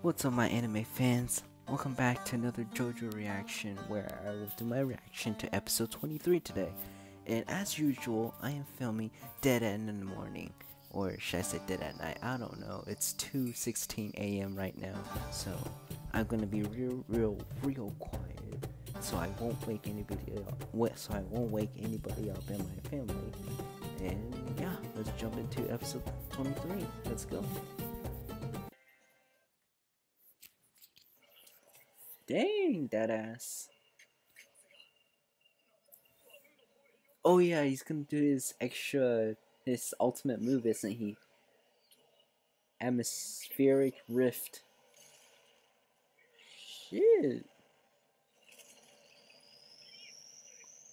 What's up, my anime fans? Welcome back to another JoJo reaction where I will do my reaction to episode 23 today. And as usual, I am filming dead end in the morning. Or should I say dead at night? I don't know. It's 2.16 a.m. right now. So I'm gonna be real, real, real quiet. So I won't wake anybody up. So I won't wake anybody up in my family. And yeah, let's jump into episode 23. Let's go. Dang, that ass. Oh yeah, he's gonna do his extra, his ultimate move, isn't he? Atmospheric Rift. Shit.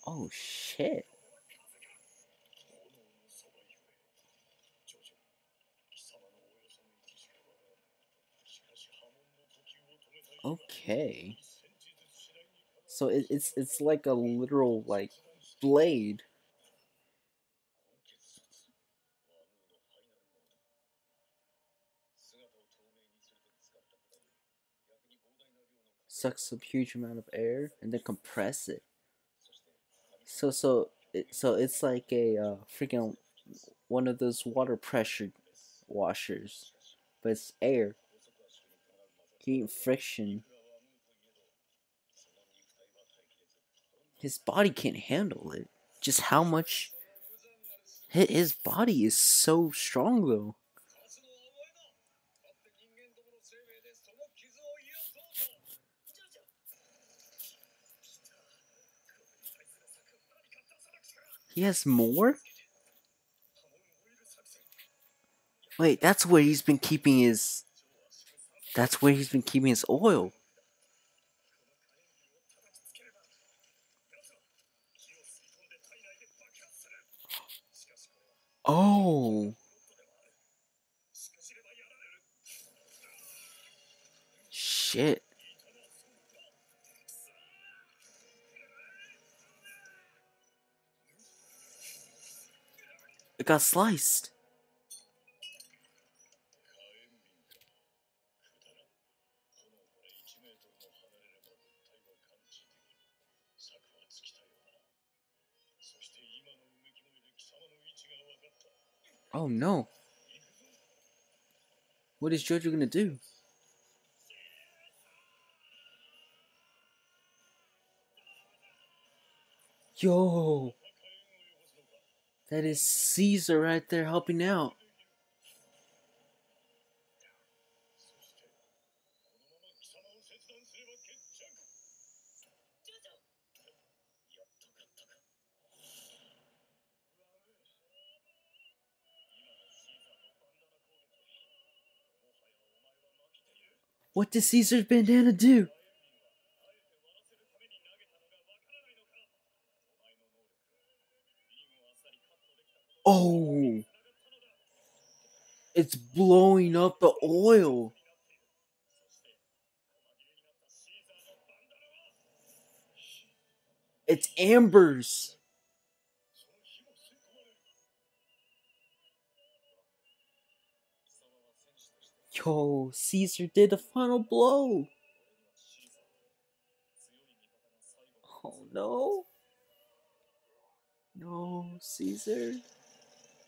Oh shit. Okay. So it, it's it's like a literal like blade. Sucks a huge amount of air and then compress it. So so it, so it's like a uh, freaking one of those water pressure washers, but it's air heat friction. His body can't handle it. Just how much. His body is so strong, though. He has more? Wait, that's where he's been keeping his that's where he's been keeping his oil. Oh. Shit. It got sliced. Oh no. What is Jojo gonna do? Yo! That is Caesar right there helping out. What does Caesar's bandana do? Oh! It's blowing up the oil. It's ambers. Yo, Caesar did the final blow. Oh no. No, Caesar.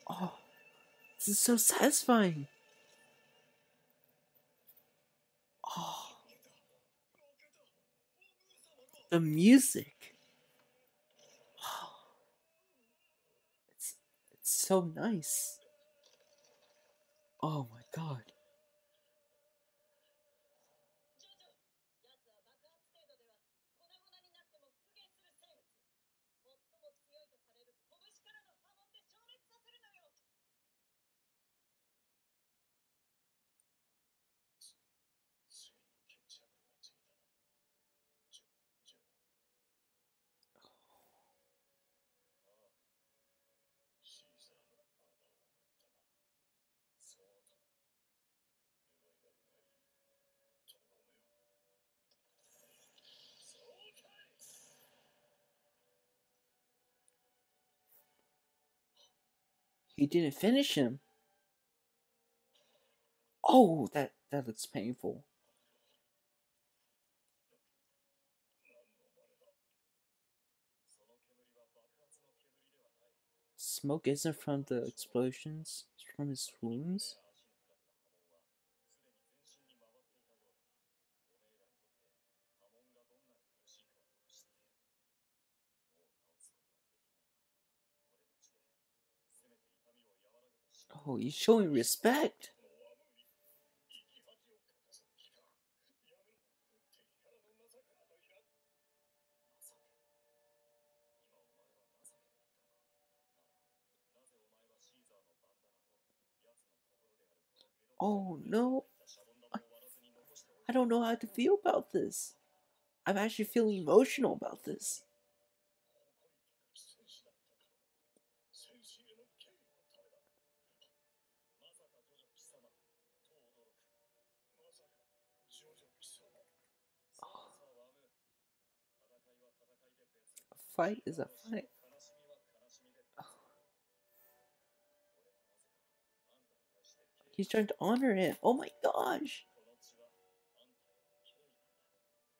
Oh, this is so satisfying. Oh. The music. Oh. It's it's so nice. Oh my god. He didn't finish him. Oh, that, that looks painful. Smoke isn't from the explosions, it's from his wounds. Oh, he's showing respect. Oh no. I, I don't know how to feel about this. I'm actually feeling emotional about this. Fight is a fight. He's trying to honor him. Oh my gosh.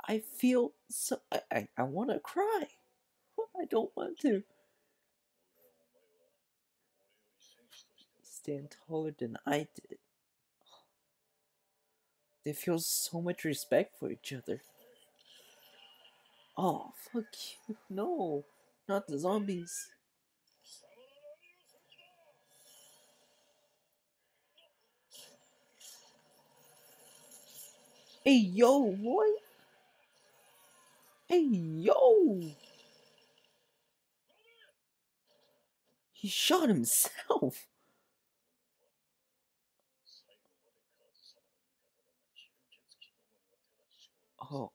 I feel so. I, I, I want to cry. I don't want to. Stand taller than I did. They feel so much respect for each other. Oh, fuck you. No, not the zombies. Hey, yo, boy. Hey, yo. He shot himself. Oh.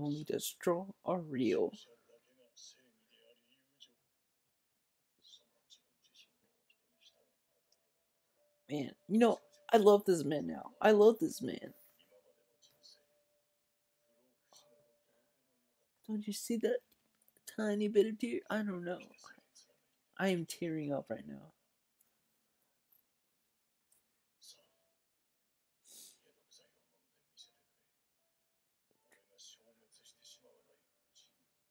Only the strong are real. Man, you know, I love this man now. I love this man. Don't you see that tiny bit of tear? I don't know. I am tearing up right now.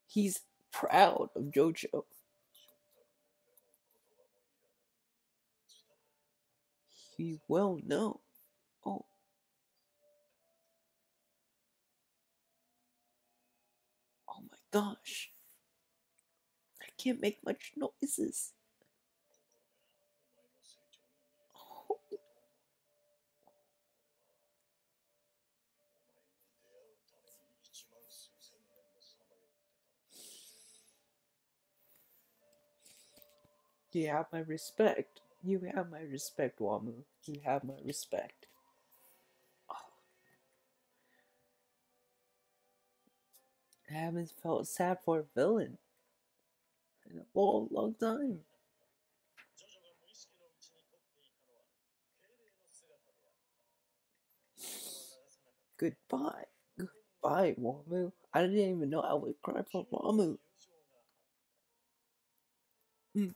He's proud of Jojo. He will know. Oh. Oh my gosh. I can't make much noises. You have my respect. You have my respect, Wamuu. You have my respect. Oh. I haven't felt sad for a villain in a long, long time. Goodbye. Goodbye, Wamuu. I didn't even know I would cry for Wamuu. Mm.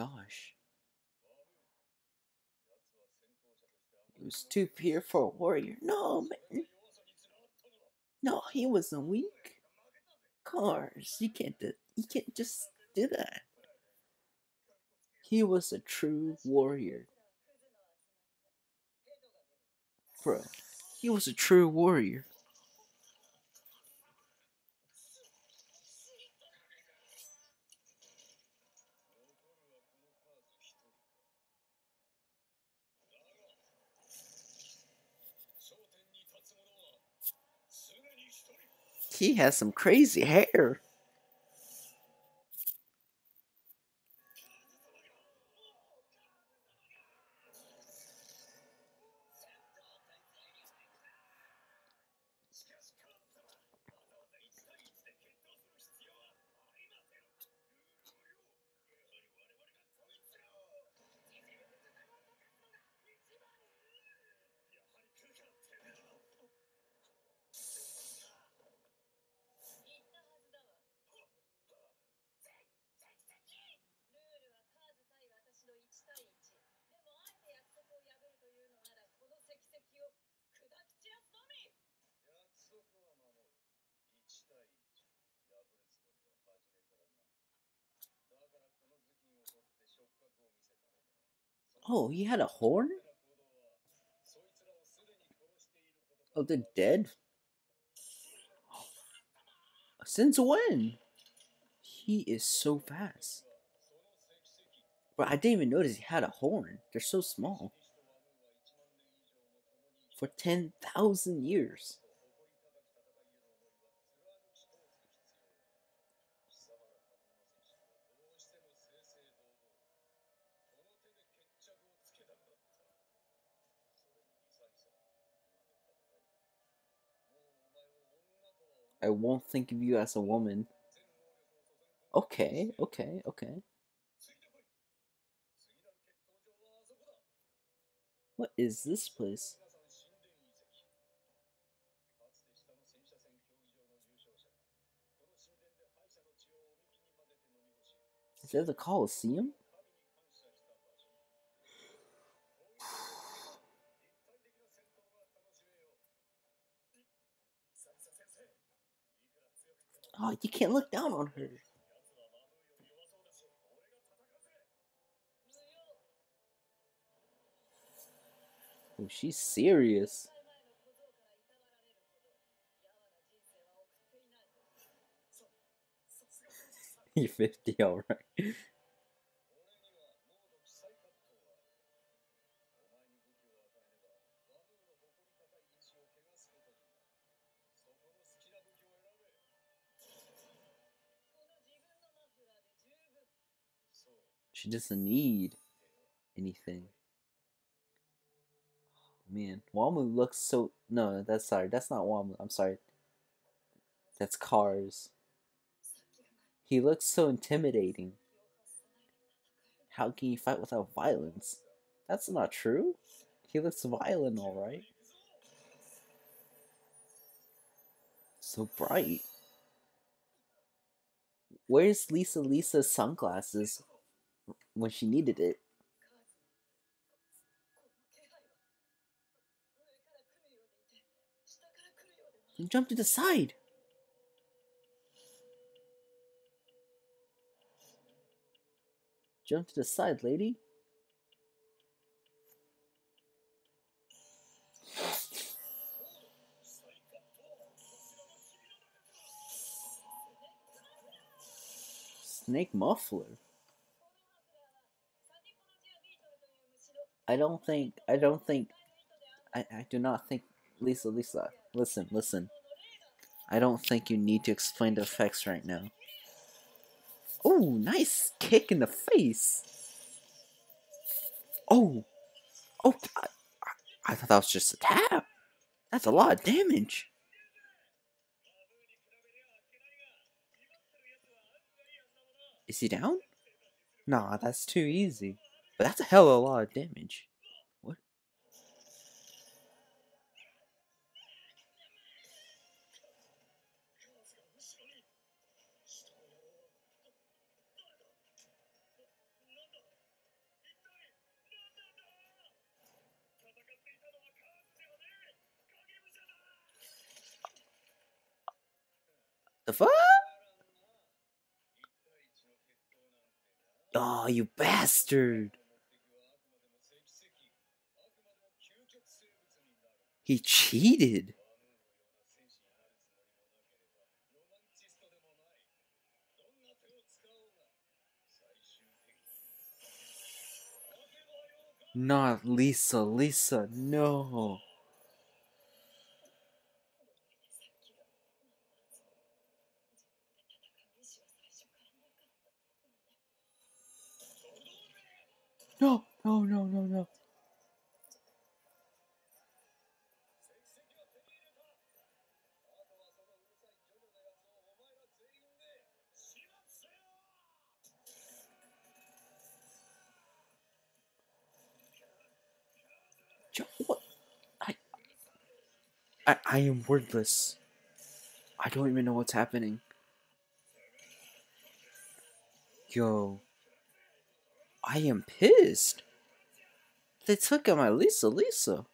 Gosh. He was too pure for a warrior. No, man. No, he wasn't weak. Cars, you can't you can't just do that. He was a true warrior. Bro, he was a true warrior. He has some crazy hair. Oh, he had a horn? Oh, they're dead? Since when? He is so fast. But I didn't even notice he had a horn. They're so small. For 10,000 years. I won't think of you as a woman. Okay, okay, okay. What is this place? Is that the Coliseum? Oh, you can't look down on her. Oh, she's serious. You're 50, alright. She doesn't need anything. Oh, man, Wamuu looks so. No, that's sorry. That's not Wamuu. I'm sorry. That's Cars. He looks so intimidating. How can you fight without violence? That's not true. He looks violent, alright. So bright. Where's Lisa Lisa's sunglasses when she needed it? He jumped to the side. Jump to the side, lady. Snake muffler. I don't think. I don't think. I, I do not think. Lisa, Lisa, listen, listen. I don't think you need to explain the effects right now. Oh, nice kick in the face. Oh, oh, I, I thought that was just a tap. That's a lot of damage. Is he down? Nah, that's too easy. But that's a hell of a lot of damage. What? The fuck? Oh, you bastard! He cheated. Not Lisa, Lisa, no. No, no, no, no, no. What? I, I, I am wordless. I don't even know what's happening. Yo. I am pissed. They took out my Lisa Lisa.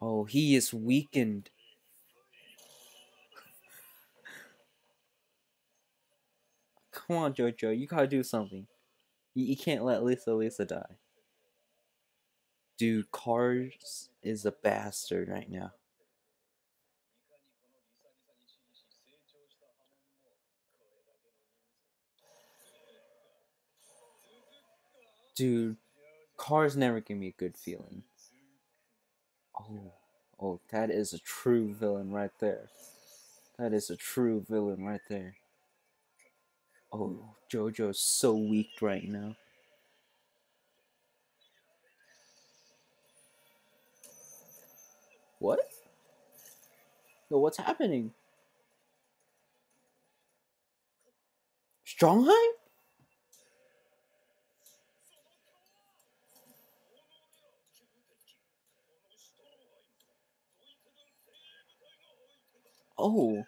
Oh, he is weakened. Come on, Jojo, you gotta do something. You, can't let Lisa Lisa die. Dude, Cars is a bastard right now. Dude, Cars never give me a good feeling. Oh, oh, that is a true villain right there. That is a true villain right there. Oh, Jojo's so weak right now. What? Yo, what's happening? Stroheim? Oh.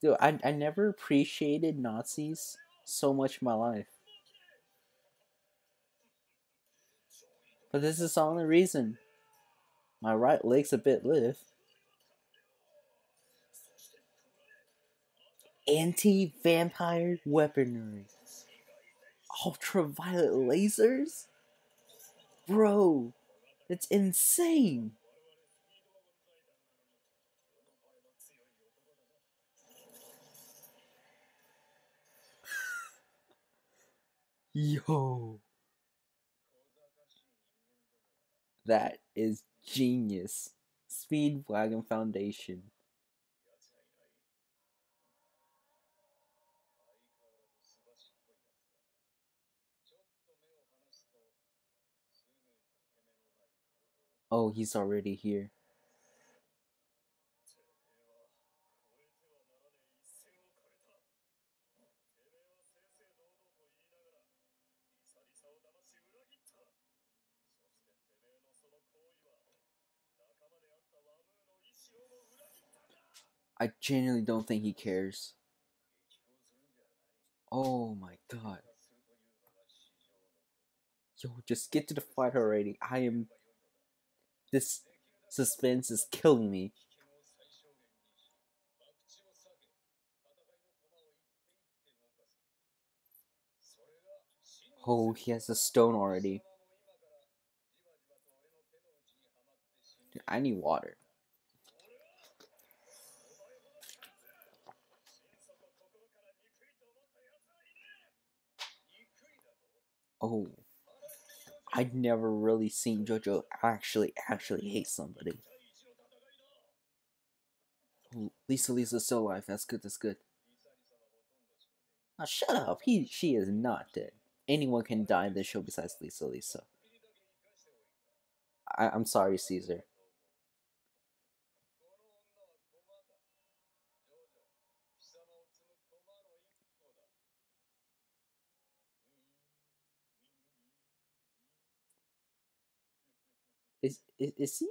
Dude, I, I never appreciated Nazis so much in my life. But this is the only reason. My right leg's a bit lift. Anti vampire weaponry. Ultraviolet lasers? Bro, it's insane. Yo. That is genius. Speedwagon Foundation. Oh, he's already here. I genuinely don't think he cares. Oh my god. Yo, just get to the fight already. I am. This suspense is killing me. Oh, he has a stone already. Dude, I need water. Oh. I'd never really seen JoJo actually, actually hate somebody. Lisa Lisa's still alive. That's good, that's good. Oh, shut up. He, she is not dead. Anyone can die in this show besides Lisa Lisa. I, I'm sorry, Caesar. Is, is is he?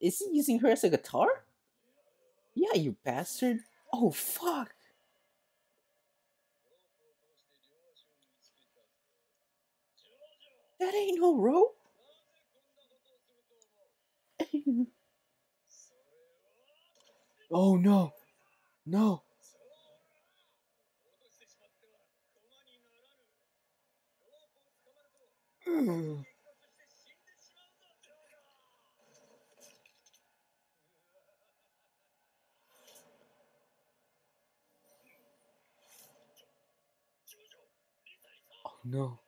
Is he using her as a guitar? Yeah, you bastard. Oh fuck. That ain't no rope. oh no. No. Oh no.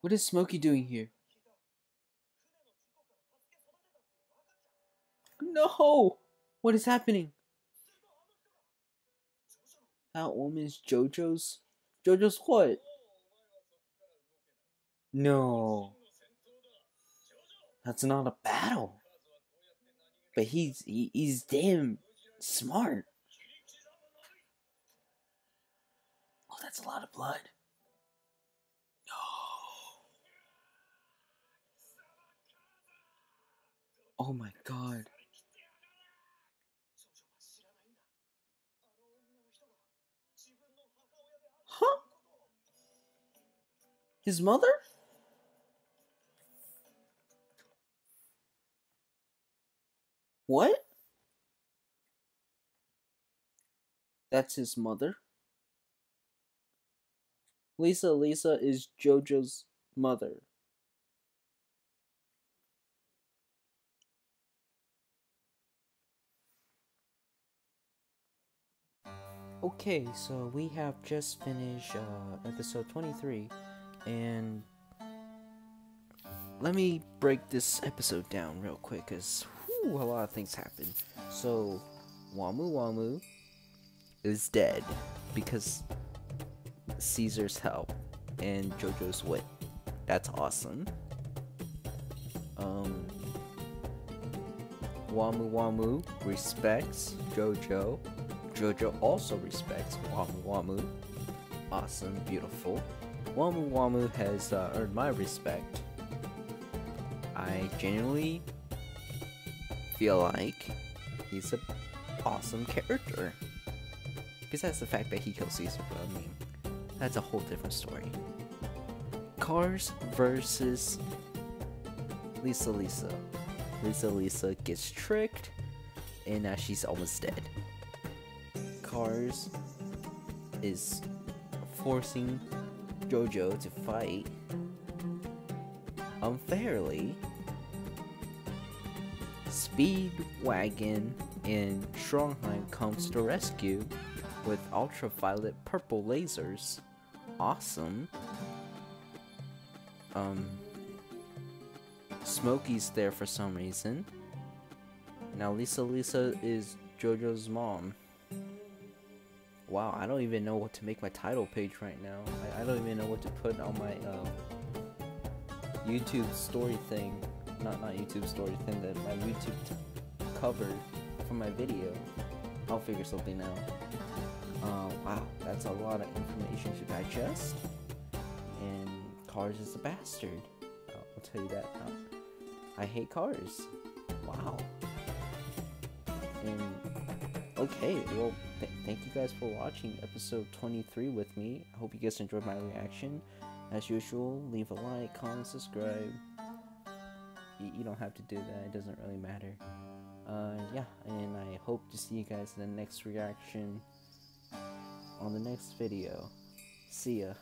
What is Smokey doing here? No! What is happening? That woman's JoJo's? JoJo's what? No. That's not a battle. But he's he, he's damn smart. Oh, that's a lot of blood. No. Oh my god. Huh? His mother? What? That's his mother? Lisa Lisa is Jojo's mother. Okay, so we have just finished uh, episode 23, and let me break this episode down real quick, because a lot of things happen. So, Wamuu Wamuu is dead because Caesar's help and JoJo's wit. That's awesome. Um, Wamuu Wamuu respects JoJo Jojo also respects Wamuu Wamuu. Awesome, beautiful. Wamuu Wamuu has uh, earned my respect. I genuinely feel like he's an awesome character. Besides the fact that he kills Caesar, but I mean, that's a whole different story. Cars versus Lisa Lisa. Lisa Lisa gets tricked, and now she's almost dead. Cars is forcing JoJo to fight unfairly. Speedwagon in Stroheim comes to rescue with ultraviolet purple lasers. Awesome. Um, Smokey's there for some reason. Now Lisa Lisa is JoJo's mom. Wow, I don't even know what to make my title page right now. I, I don't even know what to put on my uh, YouTube story thing. Not not YouTube story thing, that my YouTube cover for my video. I'll figure something out. Uh, wow, that's a lot of information to digest. And Cars is a bastard. I'll, tell you that. I hate cars. Wow. And okay, well, th thank you guys for watching episode 23 with me. I hope you guys enjoyed my reaction. As usual, leave a like, comment, subscribe. You don't have to do that, it doesn't really matter. Uh, yeah, and I hope to see you guys in the next reaction on the next video. See ya.